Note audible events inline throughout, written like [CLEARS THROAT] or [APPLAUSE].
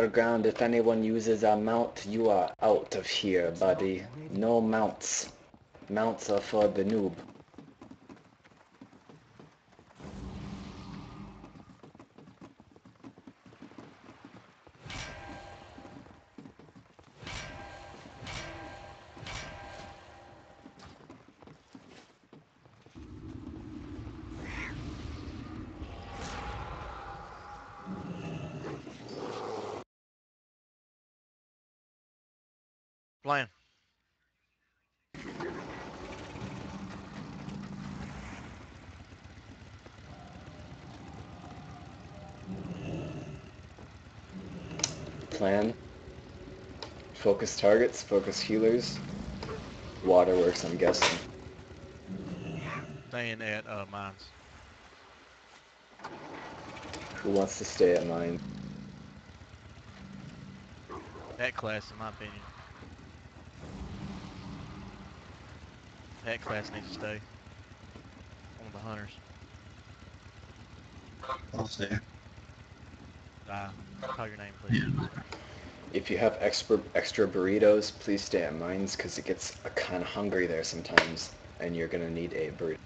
underground. If anyone uses a mount, you are out of here, buddy. No mounts. Mounts are for the noob. Plan. Focus targets, focus healers. Waterworks, I'm guessing. Staying at uh, mines. Who wants to stay at mine? That class, in my opinion. That class needs to stay. One of the hunters. I'll stay. Uh, call your name, please. If you have extra extra burritos, please stay at mines because it gets kind of hungry there sometimes, and you're gonna need a burrito.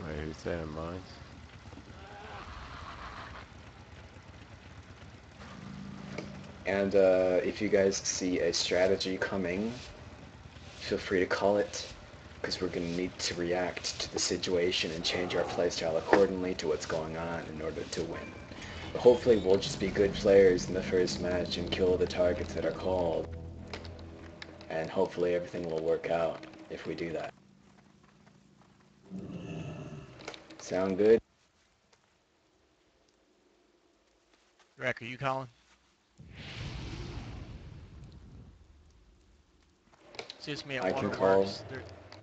Wait, who's staying in mines? And uh, if you guys see a strategy coming, feel free to call it, because we're going to need to react to the situation and change our playstyle accordingly to what's going on in order to win. But hopefully we'll just be good players in the first match and kill the targets that are called. And hopefully everything will work out if we do that. Sound good? Rack, are you calling? Excuse me at I can Waterworks.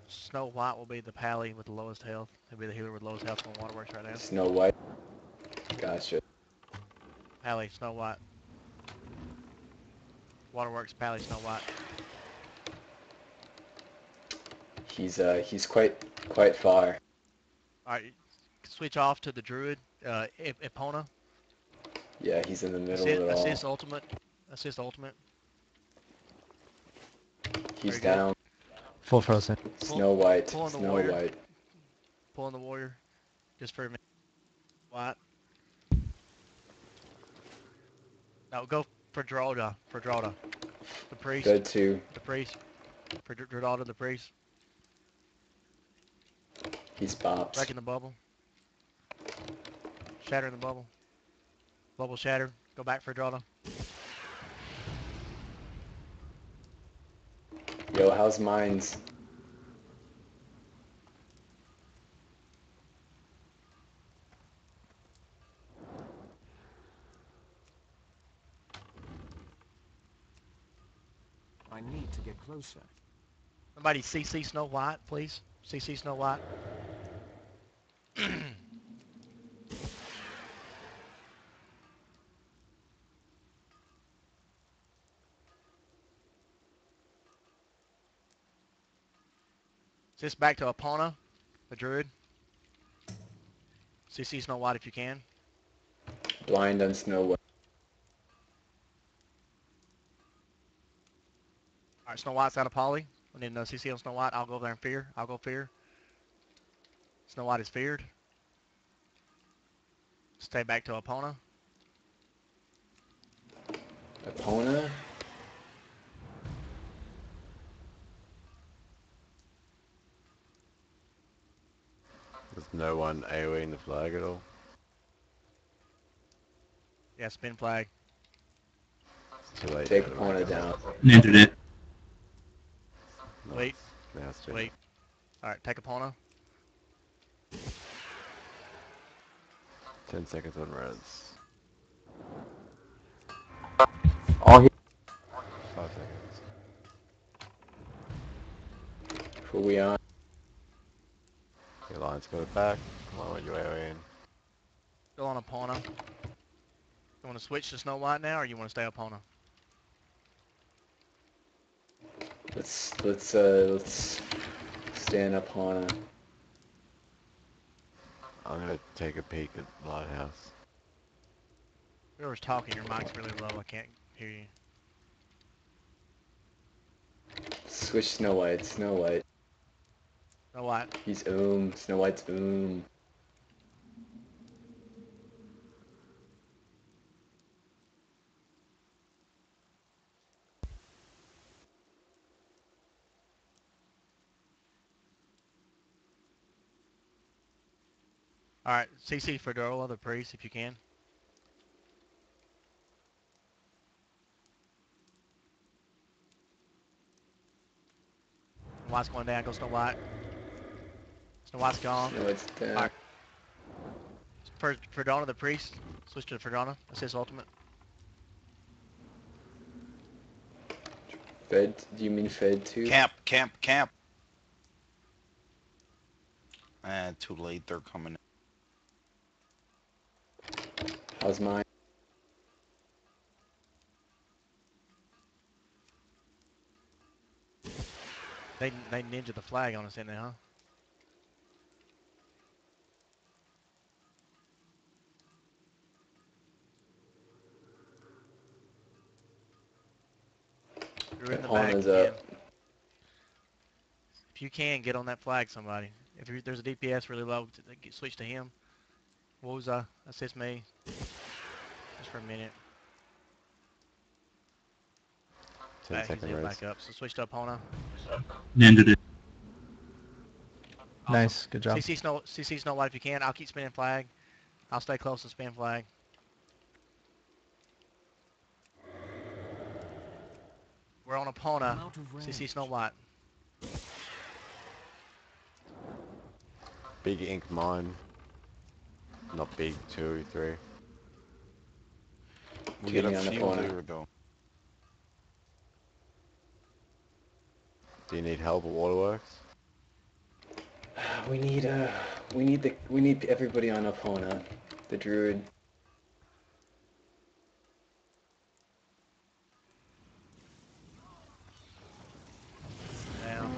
Snow White will be the pally with the lowest health. He'll be the healer with the lowest health on Waterworks right now. Snow White? Gotcha. Pally, Snow White. Waterworks, Pally, Snow White. He's uh he's quite quite far. Alright, switch off to the Druid, uh, Ep- Epona. Yeah, he's in the middle Assist, of it all. assist ultimate. Assist ultimate. He's very good. down. Full frozen. Snow White. pull on the Snow warrior. White. Pulling the warrior. Just for a minute. What? Now go for Drolda. For Drolda. The priest. Good too. The priest. For Dr- the priest. He's bops. Breaking the bubble. Shattering the bubble. Bubble shattered. Go back for Drolda. Yo, how's mines? I need to get closer. Somebody CC Snow White, please. CC Snow White. [CLEARS THROAT] Just back to Epona, the druid. CC Snow White if you can. Blind on Snow White. Alright, Snow White's out of poly. We need to know CC on Snow White. I'll go over there and fear. I'll go fear. Snow White is feared. Stay back to Epona. Epona? There's no one AoEing the flag at all. Yeah, spin flag. Too late. Take now to make Epona that. down. Entered it. No, Wait, Now it's wait. Alright, take Epona. 10 seconds on reds. All here. 5 seconds. who we on? Your line's got back. Come on with your AoEing. Still on Epona. You want to switch to Snow White now, or you want to stay Epona? Let's let's uh let's stand in upon a I'm gonna take a peek at the lighthouse. Whoever's talking, your mic's really low. I can't hear you. switch Snow White, Snow White. Know White. He's oom, Snow White's oom. All right, CC Fedora, the priest, if you can. White's going down. goes Snow White. Snow White's gone. Snow White's down. Alright. For Ferdona, the priest. Switch to Ferdona. That's his ultimate. Fed, do you mean Fed too? Camp, camp, camp. Eh, too late. They're coming. How's mine? They they ninja the flag on us, didn't they, huh? You're in the back. Opponent's if you up. can. If you can, get on that flag, somebody. If you there's a DPS really low, t- t- get- switch to him. Woza, uh, assist me. Just for a minute. 10 Back, he's second in back up. So switch to Epona. Ninja did. Awesome. Nice, good job. CC Snow, CC Snow White if you can. I'll keep spinning flag. I'll stay close and spin flag. We're on I'm Epona. out of range. CC Snow White. Big ink mine. Not big, two, or three. We get a on the few corner. here though. Do you need help at waterworks? We need uh, we need the we need everybody on Epona. The druid. Down,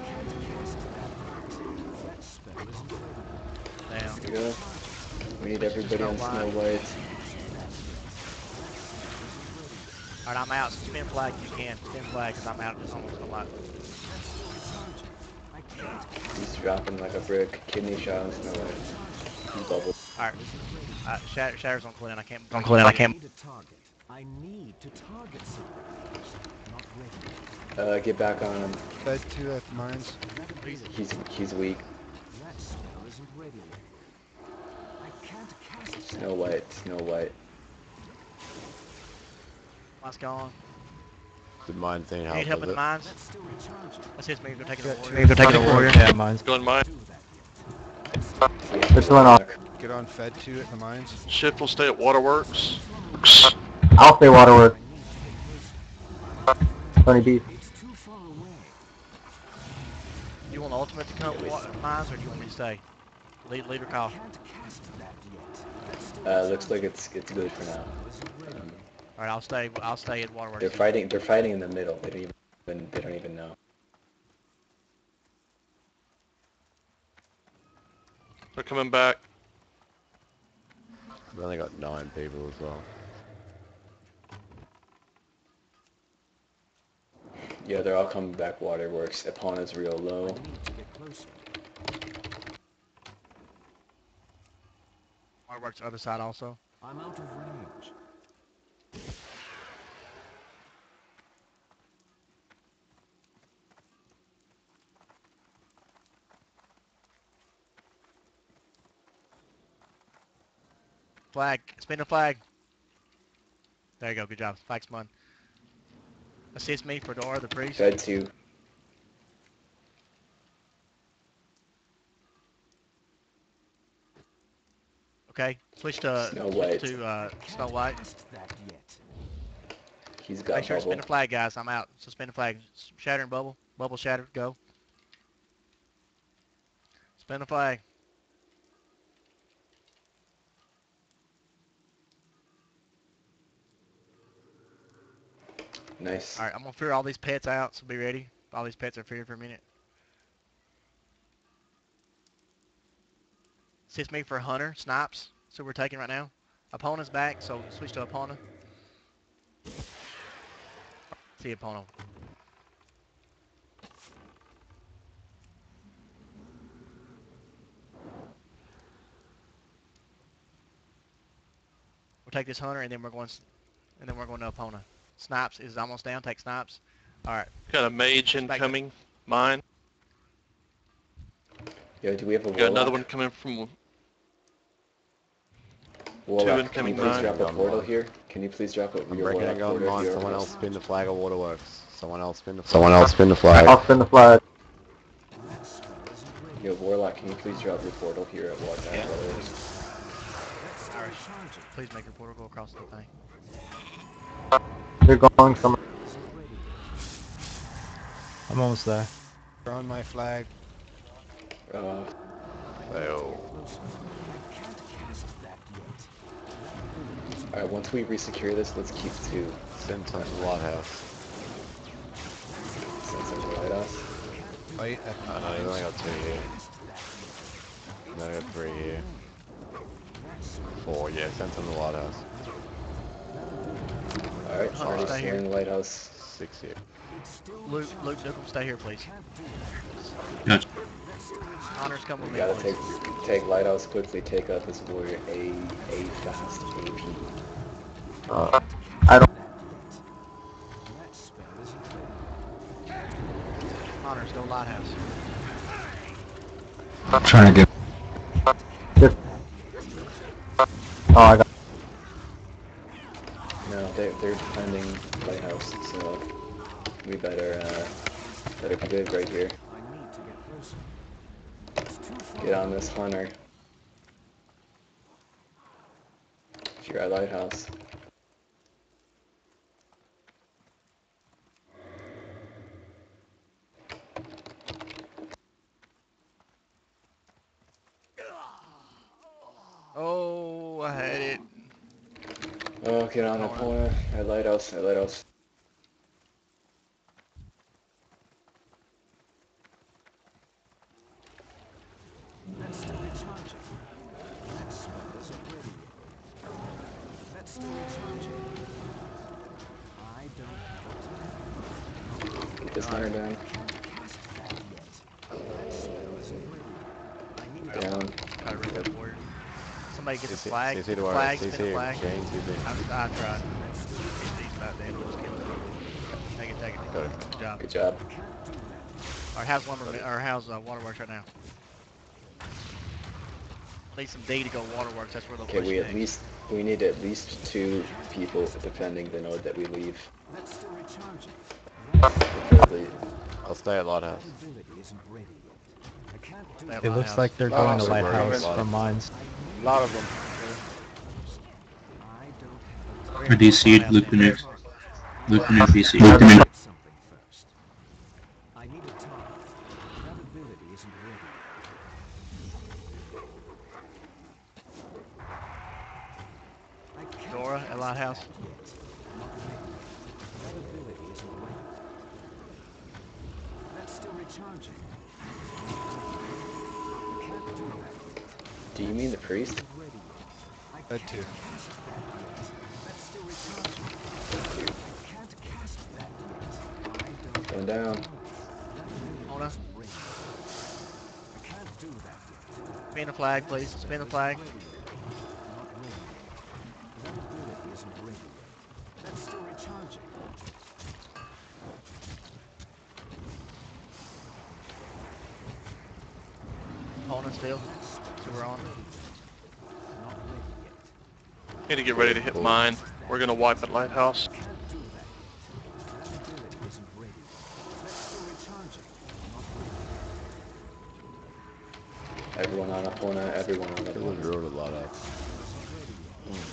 That spell isn't ready. down. There we go. We need everybody Snow on Snow White. White. Alright, I'm out. So spin flag if you can. Spin flag because I'm out. Just almost Snow White. He's dropping like a brick. Kidney shot on Snow White. He. Alright. Uh, Shatter, Shatter's on Colin. I can't. On Colin, I can't. need a target. I need to target something. Not ready. Uh, get back on him. Fed two at mines. He's he's weak. That spell isn't ready yet. I can't cast that Snow White. Snow White. What's gone? The mine thing help Need help with with the it? mines? That's still recharging. That's his move. They're taking Yeah, the two. warrior. They're taking a warrior. Yeah, mine's. Going mine. Do that yet. There's one off. Get on Fed two at the mines. Shift will stay at Waterworks. I'll stay I waterwork. need to get closer. Tony B. It's too far away. You want the ultimate to come wa- mines or do you want me to stay? Lead, leader call. I can't cast that yet. That's still Uh, looks like it's it's good for now. Spell isn't ready Um, Alright, I'll stay. I'll stay at Waterworks. they're fighting. They're fighting in the middle. They don't even. They don't even know. They're coming back. We've only got nine people as well. Yeah, they're all coming back. Waterworks. Epona's real I low. Need to get closer. Waterworks other side also. I'm out of range. Flag. Spin the flag. There you go. Good job. Flag spun. Assist me, Fedora, the priest. Fed two. Okay. Switch to Snow White. to uh, Snow White. cast that yet. He's got Make sure to spin the flag, guys. I'm out. So spin the flag. Shatter and bubble. Bubble shatter. Go. Spin the flag. Nice. All right. I'm gonna fear all these pets out. So be ready. All these pets are feared for a minute. Sits me for Hunter, Snipes. So we're taking right now. Epona's back, so switch to Epona. See Epona. We'll take this Hunter and then we're going s- and then we're going to Epona. Snipes is almost down, take Snipes. Alright, Got a mage Back incoming. Mine. Yo, do we have a Got another one coming from. Warlock, can you please drop a portal mine. here? Can you please drop a I'm your breaking warlock and portal mine. here? Someone else spin the flag of waterworks. Someone else spin the flag. Someone else spin the flag. I'll spin the flag. Yo, warlock, can you please drop your portal here at Water? Yeah. Irish. Please make your portal go across the thing. You're going somewhere. I'm almost there. They're my flag. Uh, Fail. Alright, once we resecure this, let's keep two. Send some to the lighthouse. Send some to the lighthouse. Fight at Oh no, you only got two here. You only got three here. Four, yeah, send some to the lighthouse. Alright, Hunter, already stay here. lighthouse. Six here. Luke, Luke, Nukem, stay here, please. Gotcha. Honors, come with We me, gotta take take lighthouse quickly, take out this warrior A A fast AP. Uh, I don't. Honors, go lighthouse. I'm trying to get. Just. Oh, I got. No, they're they're defending lighthouse, so we better uh better be good right here. On this hunter. If you're at lighthouse. Oh, I had it. Oh, get on the corner. At lighthouse, at lighthouse. Get this hunter down. Down. Try to read that warrior. Somebody get the CC flag. CC to the our flag. CC Spin the flag. Jane, CC. I'm, I tried. He's about dead. Just kidding. Take it, take it. Got it. Good job. Good job. Our house lumber, our house uh, waterworks right now. Need some D to go waterworks. That's where they'll Okay, we at next. least we need at least two people defending the node that we leave. Preferably I'll stay at lighthouse. It looks like they're going to lighthouse from mines. A lot of them. I DC'd Luke the next. Luke the next DC. Luke the next. I need a target. That ability isn't ready. Dora at lighthouse. That ability isn't ready. That's still recharging. Can't do that. Do you mean the priest? Ready yet. I That too. That's still recharging. Can't cast that yet. I don't Going down. Ona, ready. I can't do that yet. spin the flag, please. Spin the flag. Not ready. That ability isn't ready yet. That's still recharging. Epona still. So we're on. Not ready yet. Need to get ready to hit mine. We're gonna wipe at lighthouse. Can't do that. That ability isn't ready. That's still recharging. Not ready. Everyone on Epona, everyone on Everyone Epona. drew at lighthouse.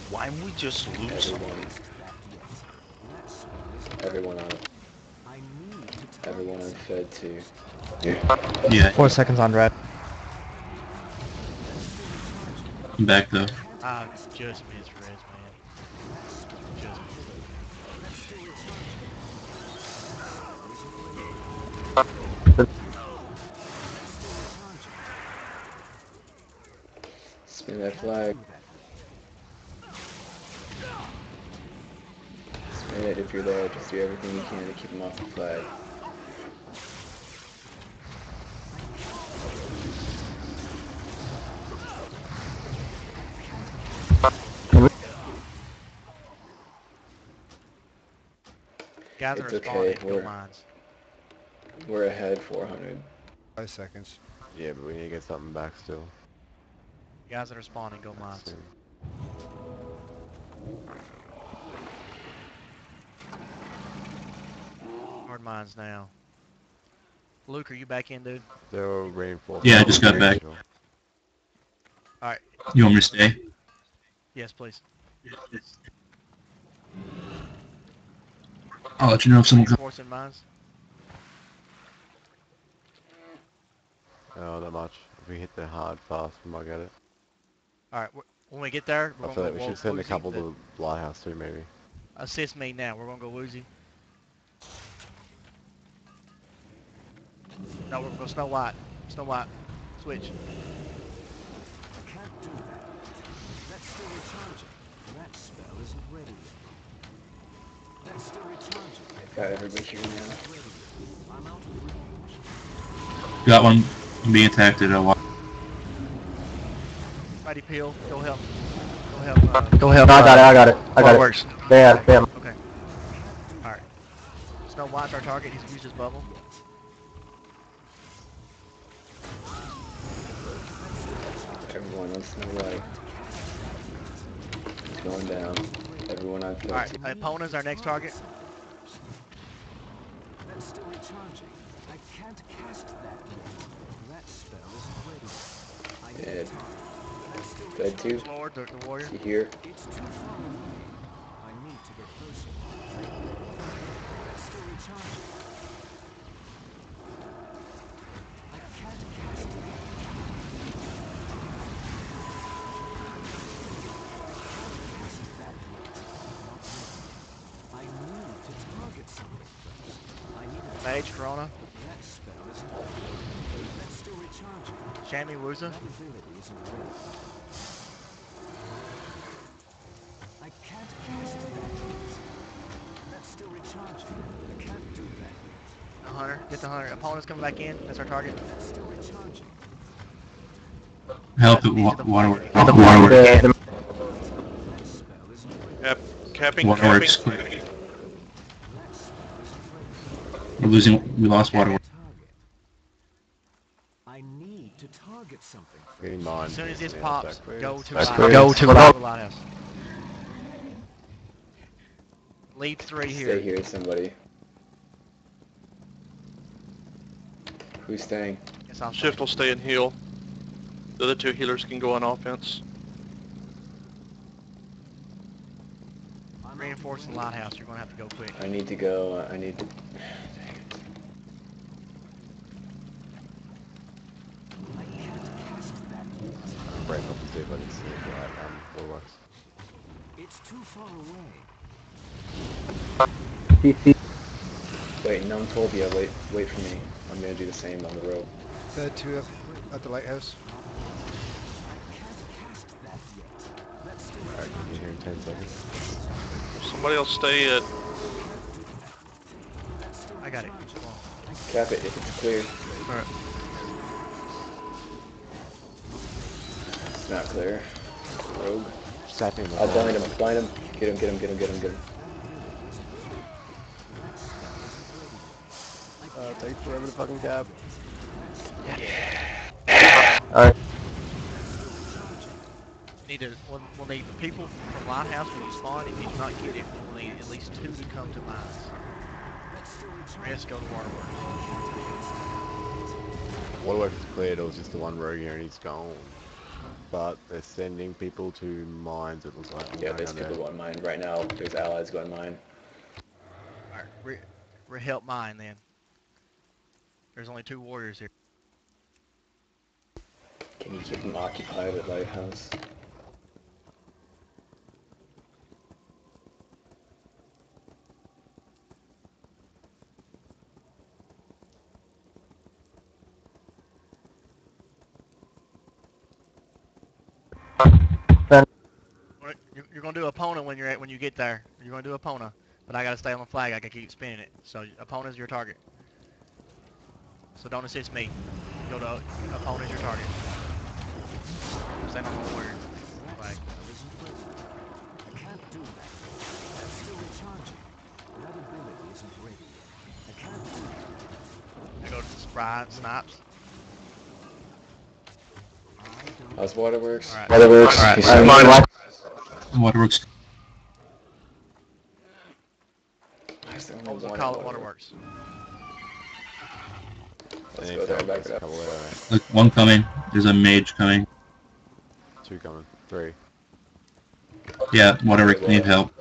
Why would we just lose? Everyone, everyone on I need to target everyone on Fed too. Yeah, Four seconds on red. I'm back though. Ah, just missed Reds, man. Just. Spin that flag. Spin it if you're there. Just do everything you can to keep them off the flag. Guys that It's are okay, spawning, we're- mines. We're ahead 400. Five seconds. Yeah, but we need to get something back still. Guys that are spawning, go mines. soon. Hard mines now. Luke, are you back in, dude? They're all reinforced. Yeah, I just got back. Alright. You want me to stay? Yes, please. Oh, I'll let you know if someone comes. Reinforcing mines. Oh, not much. If we hit the hard fast, we might get it. All right, when we get there, we're I gonna feel go like we should send a couple to the lighthouse too, maybe. Assist me now. We're gonna go woozy. No, we're gonna go Snow White. Snow White. Switch. Can't do that. That's still recharging. That spell isn't ready yet. That's still recharging. Got everybody here now. Ready yet. I'm out of range. Got one being attacked at a wa- Mighty Peel, go help. Go help. Uh, Go ahead. I got it. I got it. I got it. Waterworks. They had it. They had it. Okay. All right. Snow White's our target. He's used his bubble. Everyone on Snow White. It's going down. Everyone on All foot. right. Epona's our next target. That's still recharging. I can't cast that. That spell isn't ready. I need Dead. time. Dead too. Lord, the, the warrior. You here? It's too far away. I need to get closer. That's still recharging. I can't cast that. Cast that yet. Not ready. I need to target something first. I need a Mage, Corona. that spell isn't ready. That's still recharging. Shami, Wuza. That ability isn't. I can't cast that. That's still recharging. I can't do that yet. The hunter. Get the hunter. Epona's coming back in. That's our target. That's still recharging. help at wa- waterworks. The, Waterworks. the, That spell isn't ready. Cap, capping, Waterworks. capping. That spell isn't ready. We're losing. We lost water. Target. I need to target something first. Getting mine. As soon as this pops, go to That's lighthouse. Go to Look the lighthouse. Lead three here. Stay here, somebody. Who's staying? Yes, I'll Shift will stay and heal. The other two healers can go on offense. I'm reinforcing the lighthouse. You're gonna have to go quick. I need to go. uh, I need to. Dang it. I can't cast that yet. Break up and see if I can see it right. Um, waterworks. It's too far away. CC. Wait, Gnome Tolbia, wait, wait for me. I'm gonna do the same on the road. The two up at the lighthouse. I can't cast that yet. That's still Alright, can you hear in 10 seconds? Somebody else stay at I got it. Cap it if it's clear. Alright. Not clear. Rogue. Sapping the I'll wall. blind him, blind him. Get him, get him, get him, get him, get him. Uh, takes forever to fucking cap. Alright. Need to. We'll, we'll need the people from lighthouse when you spawn. If you do not get it, we'll need at least two to come to mines. Rest go to waterworks. Waterworks is cleared, it was just the one rogue here and he's gone. But they're sending people to mines, it looks like. Yeah, Hang there's on people there. going mine right now. There's allies going mine. Alright. Re, re help mine then. There's only two warriors here. Can you keep them occupied at Lighthouse? You're, gonna do Epona when you're at when you get there. You're gonna do Epona, but I gotta stay on the flag. I gotta keep spinning it. So Epona is your target. So don't assist me. Go to Epona is your target. Stand on the warrior flag. I can't do that. I'm still recharging. That ability isn't ready. I can't do. I go to the spry snipes. I don't How's waterworks? Alright. Waterworks. Alright, uh, mine- light- Waterworks. Where's the only What was the one call in at waterworks? waterworks? Let's go there and back it up. Look, one coming. There's a mage coming. Two coming. Three. Yeah, Waterworks need help.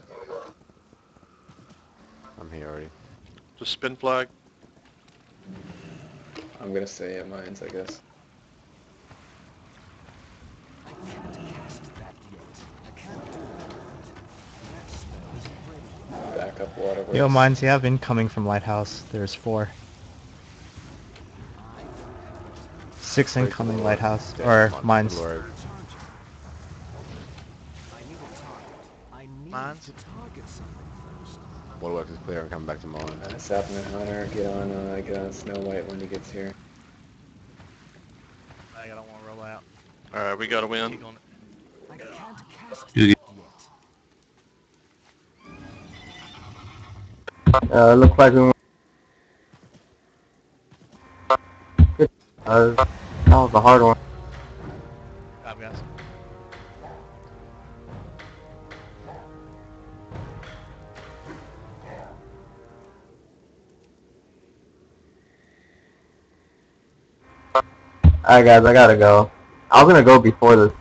I'm here already. Just spin flag. I'm gonna stay at mines, I guess. I can't cast that yet. I can't do that. That spell isn't ready. Back up waterworks. Yo, mines, you have incoming from Lighthouse. There's four. I don't have the Six Three incoming from Lighthouse. Lord. Or mines. Lord. Recharging. I need a target. I need Mines? to target something first. Waterworks is clear. I'm coming back to mine. Uh, Sapman Hunter, get on, uh, get on Snow White when he gets here. I don't want to roll out. Alright, we gotta win. Keep on it. I can't cast You it yet. Uh, looks like we. Uh, that was a hard one. Guys. Alright guys, I gotta go. I was gonna go before the